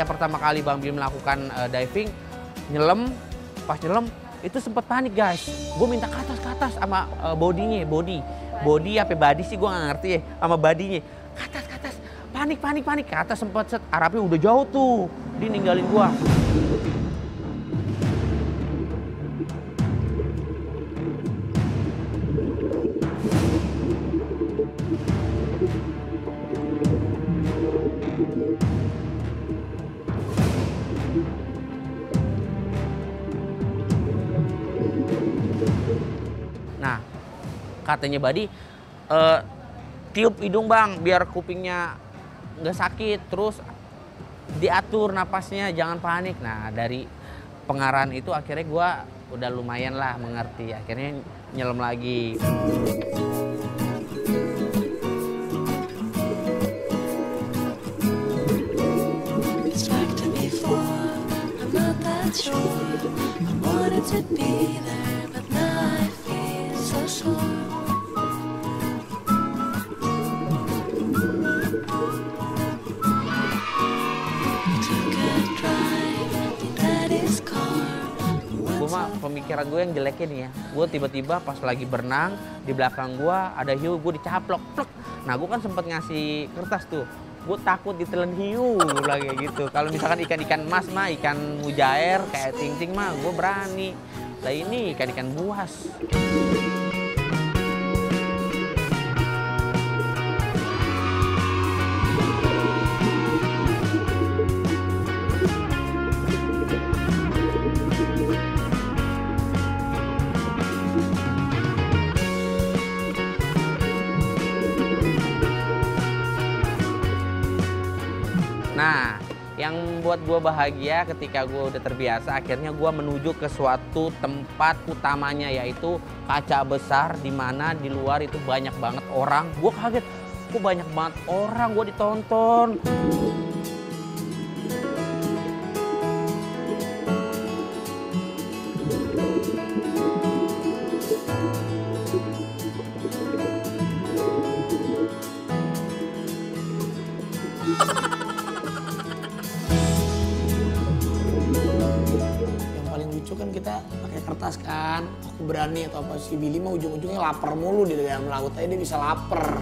ketika pertama kali Bang Bill melakukan uh, diving, nyelam, pas nyelam itu sempat panik guys. Gue minta ke atas ke atas sama uh, bodinya, body, body apa body sih gue nggak ngerti ya, sama badinya. Ke atas ke atas, panik panik panik ke atas sempat set. Arabnya udah jauh tuh, dia ninggalin gue. Katanya Badi, eh, tiup hidung bang, biar kupingnya nggak sakit. Terus diatur napasnya, jangan panik. Nah, dari pengarahan itu akhirnya gue udah lumayan lah mengerti. Akhirnya nyelam lagi. Sure. I wanted to be there, but now I feel so sore. Gue mah pemikiran gue yang jeleknya nih ya. Gue tiba-tiba pas lagi berenang di belakang gue ada hiu, gue dicaplok, plek. Nah gue kan sempat ngasih kertas tuh. Gue takut ditelan hiu lagi gitu. Kalau misalkan ikan-ikan emas mah, ikan mujair kayak ting-ting mah gue berani. Lah ini ikan-ikan buas. Nah, yang buat gue bahagia ketika gue udah terbiasa, akhirnya gue menuju ke suatu tempat utamanya yaitu kaca besar di mana di luar itu banyak banget orang. Gue kaget, kok banyak banget orang gue ditonton. Kertas kan aku berani atau apa si Billy mah ujung-ujungnya lapar mulu di dalam laut aja dia bisa lapar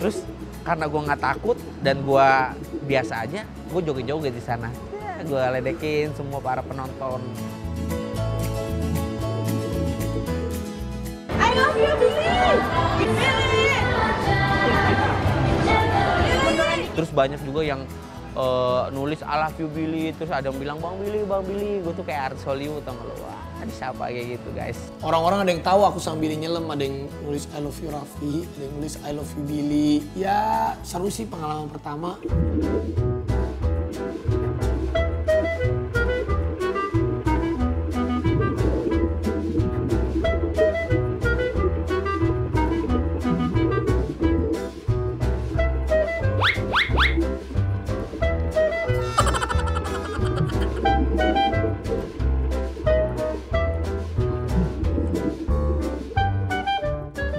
Terus karena gue nggak takut dan gue biasa aja, gue joget-joget di sana. Ya, gue ledekin semua para penonton. I love you, Terus banyak juga yang eh, nulis I love you Billy, terus ada yang bilang Bang Billy, Bang Billy. Gue tuh kayak artis Hollywood gak lo? Wah, ada siapa kayak gitu guys. orang-orang ada yang tahu aku sambil nyelam ada yang nulis I love you Raffi ada yang nulis I love you Billy ya seru sih pengalaman pertama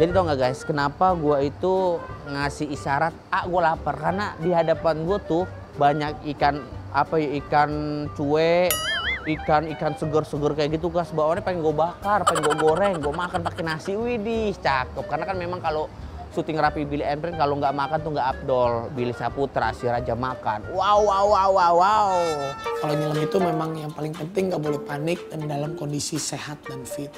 Jadi tau gak guys, kenapa gue itu ngasih isyarat, ah gue lapar. Karena di hadapan gue tuh banyak ikan, apa ya, ikan cuek, ikan ikan seger-seger kayak gitu guys. Bawaannya pengen gue bakar, pengen gue goreng, gue makan pakai nasi. Widih, cakep. Karena kan memang kalau syuting rapi Billy Friends kalau nggak makan tuh nggak abdol. Billy Saputra si raja makan. Wow wow wow wow wow. kalau nyelam itu memang yang paling penting nggak boleh panik dan dalam kondisi sehat dan fit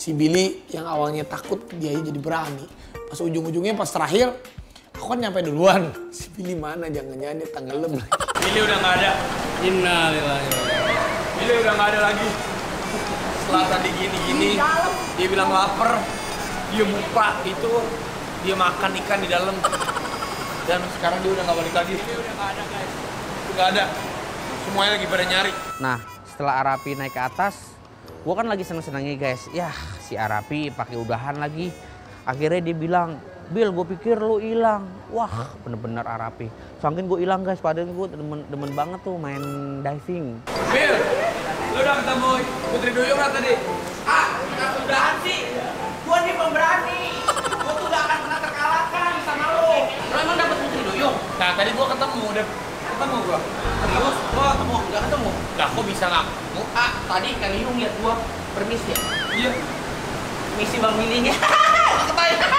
si Billy yang awalnya takut dia jadi berani pas ujung-ujungnya pas terakhir aku kan nyampe duluan si Billy mana jangan-jangan dia tenggelam Billy udah nggak ada. Innalillahi Billy udah nggak ada lagi. Setelah tadi gini-gini, dia bilang lapar, dia buka itu, dia makan ikan di dalam. Dan sekarang dia udah nggak balik lagi. Dia udah nggak ada guys. Udah ada. Semuanya lagi pada nyari. Nah, setelah Arapi naik ke atas, gue kan lagi seneng-senengnya guys. Ya si Arapi pakai udahan lagi. Akhirnya dia bilang Bill gue pikir lu hilang. Wah bener-bener Arapi. Sangkin gue hilang guys padahal gue demen, demen banget tuh main diving. Bill lu udah ketemu Putri Duyung nggak tadi? ah nggak udahan sih. Gue nih pemberani. Gue tuh gak akan pernah terkalahkan sama lu. Lu emang dapet Putri Duyung? nah tadi gue ketemu udah ketemu gua. Ketemu, gua ketemu, nggak ketemu. Lah kok bisa ketemu? Ah, tadi Kang Iyung lihat gua permisi ya. Iya. Misi Bang Willy nya.